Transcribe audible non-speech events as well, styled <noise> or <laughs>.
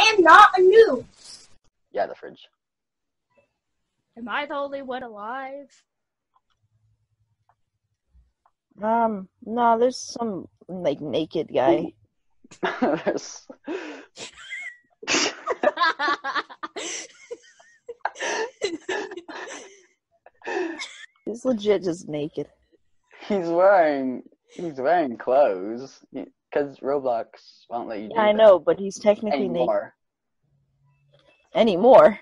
I am not a noob. Yeah, the fridge. Am I the only one alive? Um, no, there's some like naked guy. <laughs> There's- He's legit just naked. he's wearing he's wearing clothes because Roblox won't let you do Yeah, I that know, but he's technically naked anymore. anymore.